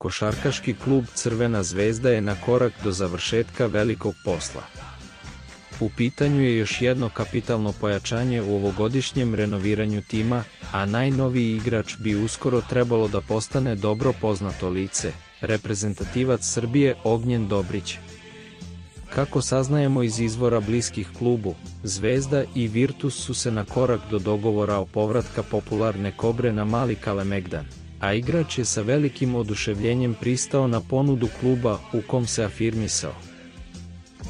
Košarkaški klub Crvena zvezda je na korak do završetka velikog posla. U pitanju je još jedno kapitalno pojačanje u ovogodišnjem renoviranju tima, a najnoviji igrač bi uskoro trebalo da postane dobro poznato lice, reprezentativac Srbije Ognjen Dobrić. Kako saznajemo iz izvora bliskih klubu, Zvezda i Virtus su se na korak do dogovora o povratka popularne kobre na mali Kalemegdan, a igrač je sa velikim oduševljenjem pristao na ponudu kluba u kom se afirmisao.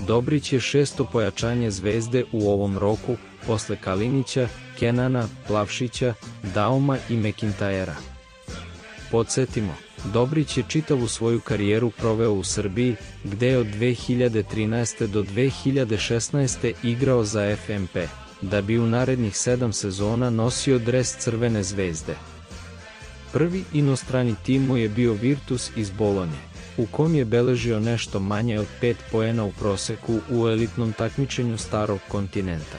Dobrić je šesto pojačanje Zvezde u ovom roku, posle Kalinića, Kenana, Plavšića, Dauma i Mekintajera. Podsjetimo, Dobrić je čitavu svoju karijeru proveo u Srbiji, gde je od 2013. do 2016. igrao za FMP, da bi u narednih sedam sezona nosio dres Crvene zvezde. Prvi inostrani tim mu je bio Virtus iz Bolonje, u kom je beležio nešto manje od 5 poena u proseku u elitnom takmičenju starog kontinenta.